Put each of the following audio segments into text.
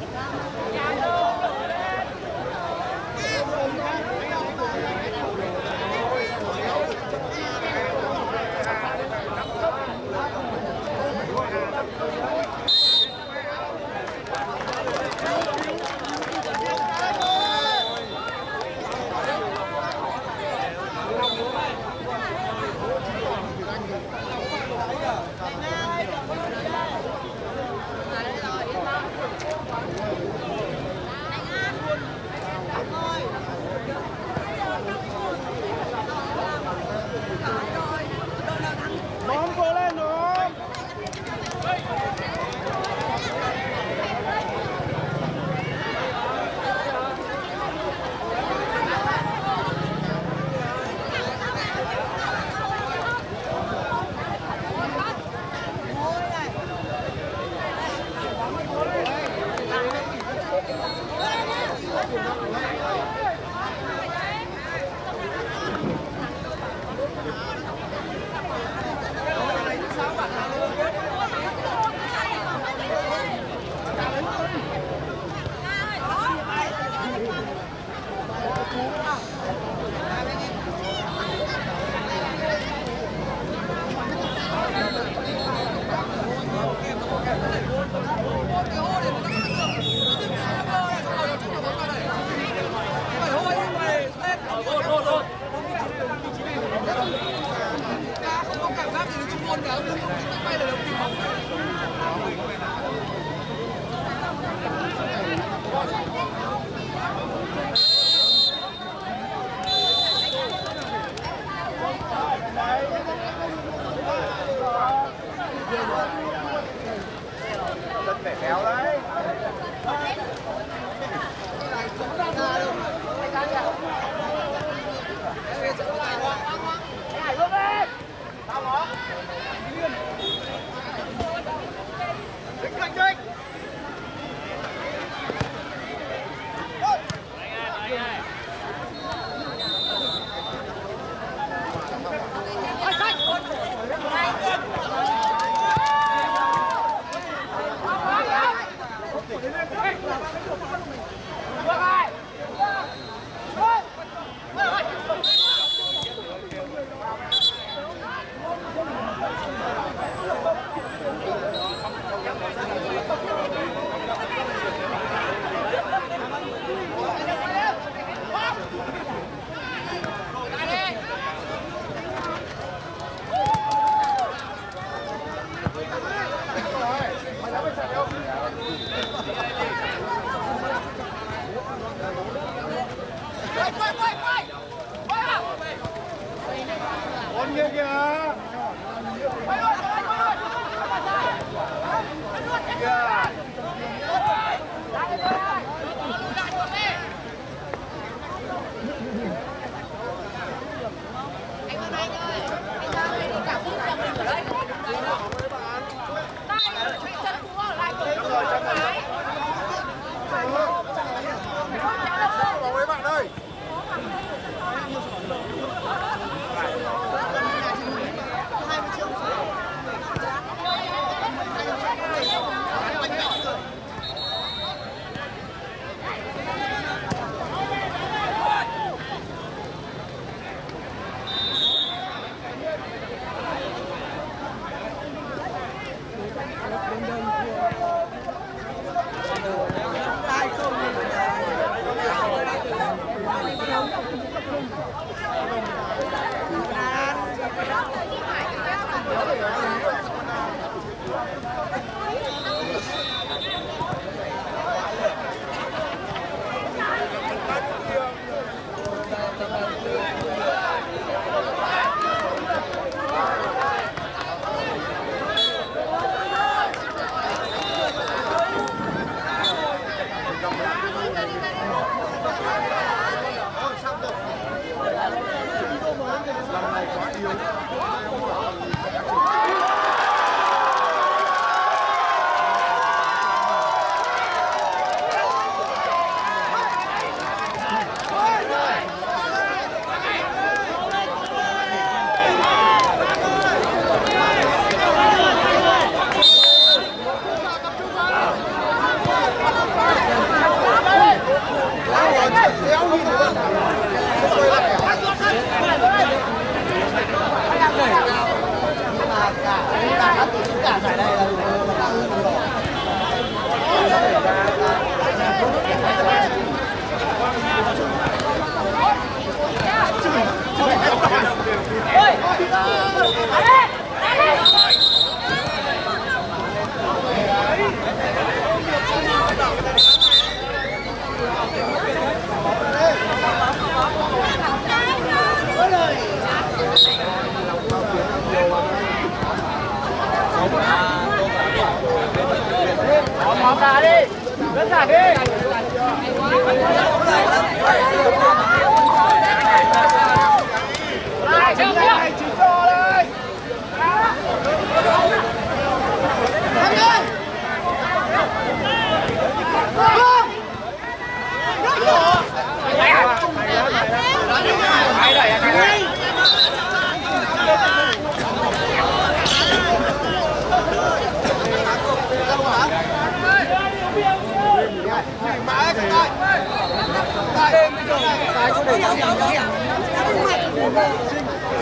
Yeah.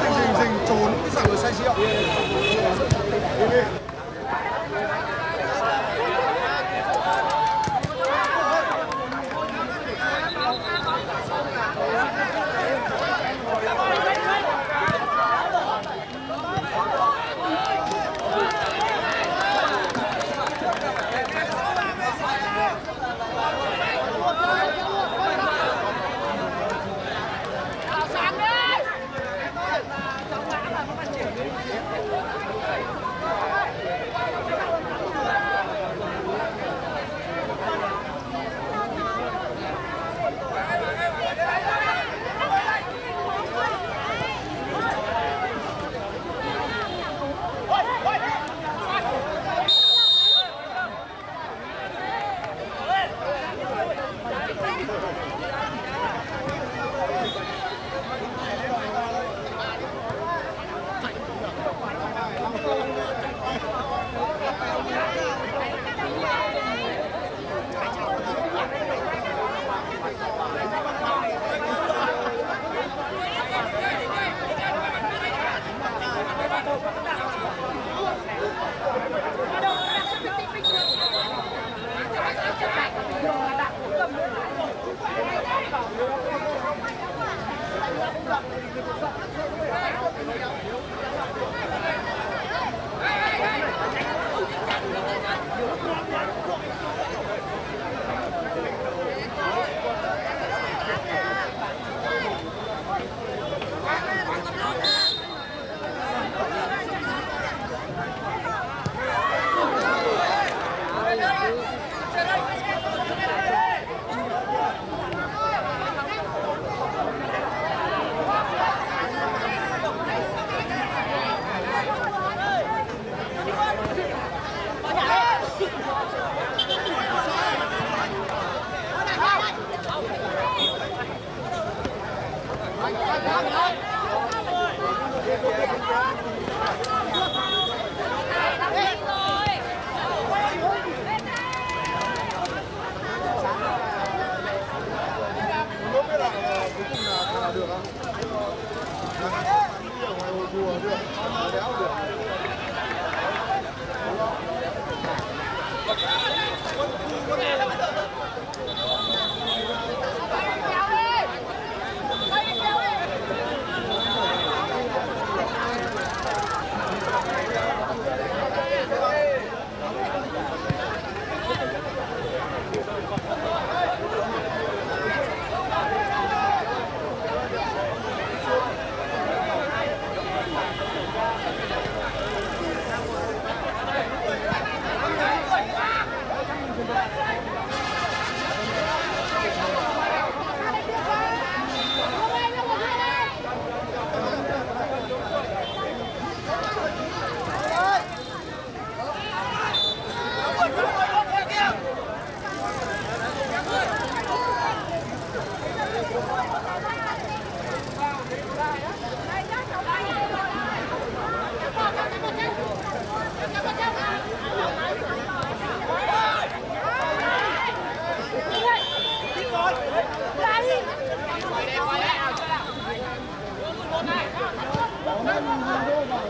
Xinh xinh trốn cái dạng người say rượu. Thank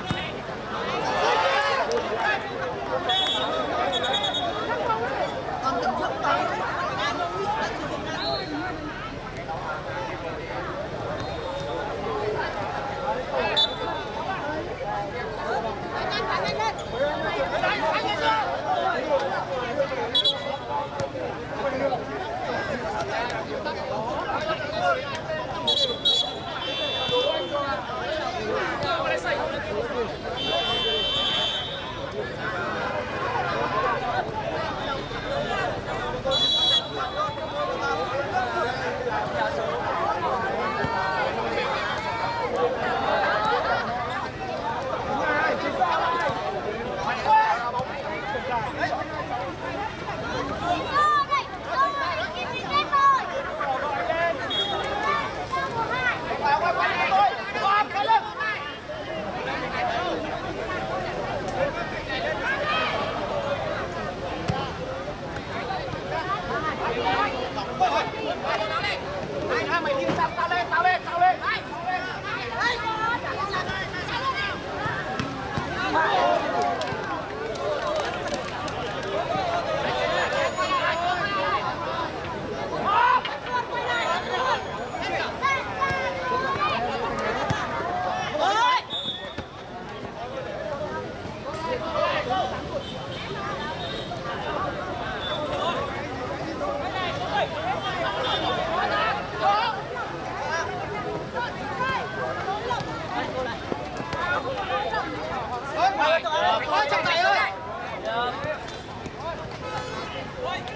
you. Hey!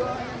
Thank.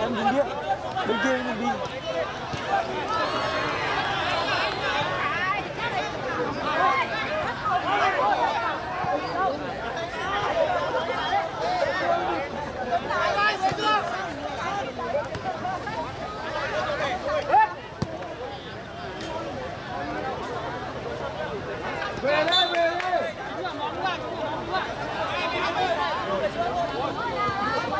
em đi điện bên kia mình đi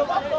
Come on.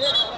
Yeah.